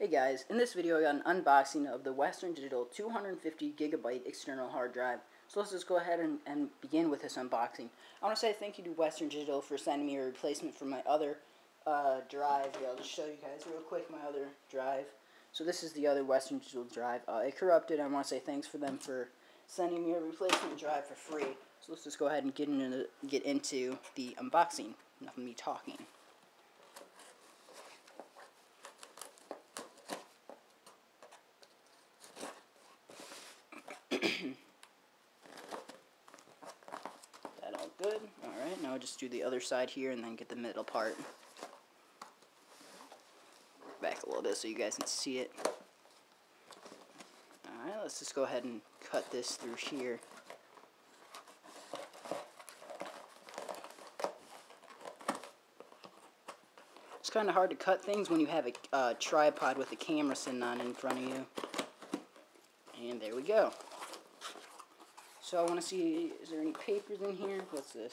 Hey guys, in this video I got an unboxing of the Western Digital 250 gigabyte external hard drive. So let's just go ahead and, and begin with this unboxing. I want to say thank you to Western Digital for sending me a replacement for my other uh, drive. Yeah, I'll just show you guys real quick my other drive. So this is the other Western Digital drive. Uh, it corrupted. I want to say thanks for them for sending me a replacement drive for free. So let's just go ahead and get into, get into the unboxing. Enough of me talking. That all good. Alright, now I'll just do the other side here and then get the middle part. Back a little bit so you guys can see it. Alright, let's just go ahead and cut this through here. It's kind of hard to cut things when you have a uh, tripod with a camera sitting on in front of you. And there we go. So I want to see, is there any papers in here? What's this?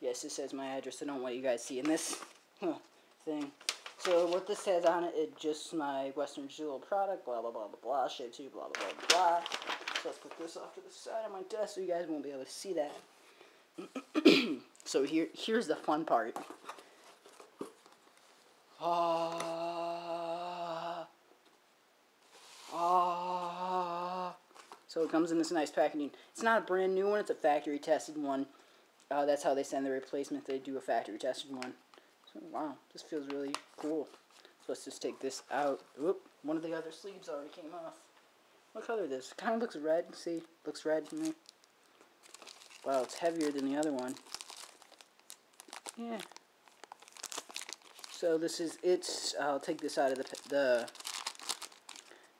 Yes, it says my address. I don't want you guys seeing this huh, thing. So what this says on it, just my Western Digital product, blah, blah, blah, blah, blah, shape 2, blah, blah, blah, blah. So let's put this off to the side of my desk so you guys won't be able to see that. so here, here's the fun part. So it comes in this nice packaging. It's not a brand new one, it's a factory tested one. Uh, that's how they send the replacement. They do a factory tested one. So, wow, this feels really cool. So let's just take this out. Oop, one of the other sleeves already came off. What color is this? Kind of looks red. See, looks red to me. Wow, it's heavier than the other one. Yeah. So this is it's. I'll take this out of the the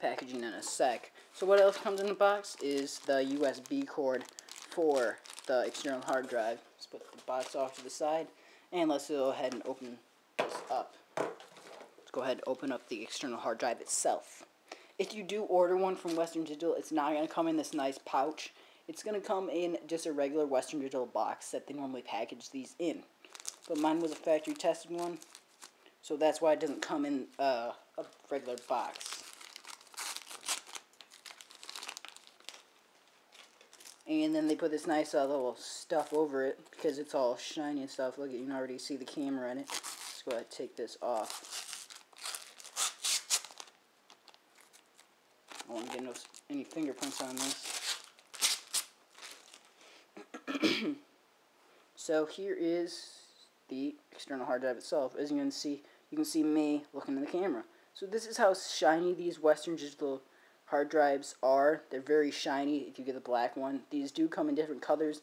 packaging in a sec. So what else comes in the box is the USB cord for the external hard drive. Let's put the box off to the side. And let's go ahead and open this up. Let's go ahead and open up the external hard drive itself. If you do order one from Western Digital, it's not going to come in this nice pouch. It's going to come in just a regular Western Digital box that they normally package these in. But mine was a factory tested one, so that's why it doesn't come in uh, a regular box. And then they put this nice uh, little stuff over it because it's all shiny and stuff. Look, you can already see the camera in it. Let's go ahead and take this off. I to get no, any fingerprints on this. so here is the external hard drive itself. As you can see, you can see me looking in the camera. So this is how shiny these Western Digital hard drives are. They're very shiny if you get the black one. These do come in different colors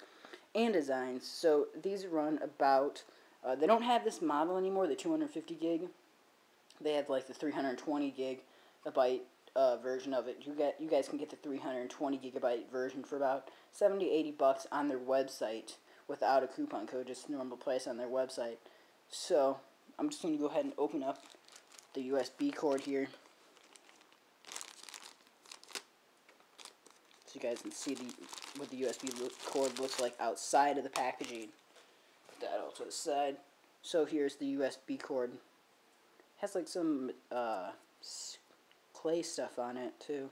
and designs. So these run about, uh, they don't have this model anymore, the 250 gig. They have like the 320 gigabyte uh, version of it. You get, you guys can get the 320 gigabyte version for about 70, 80 bucks on their website without a coupon code, just normal price on their website. So I'm just going to go ahead and open up the USB cord here. You guys can see the what the USB cord looks like outside of the packaging. Put that all to the side. So here's the USB cord. It has like some uh, clay stuff on it too,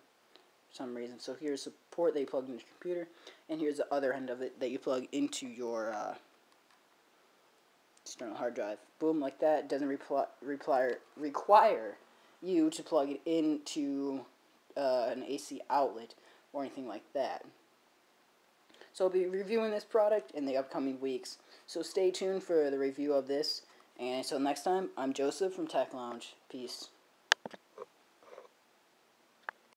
for some reason. So here's the port that you plug into your computer, and here's the other end of it that you plug into your uh, external hard drive. Boom, like that. Doesn't require require you to plug it into uh, an AC outlet or anything like that. So I'll be reviewing this product in the upcoming weeks. So stay tuned for the review of this. And until next time, I'm Joseph from Tech Lounge. Peace.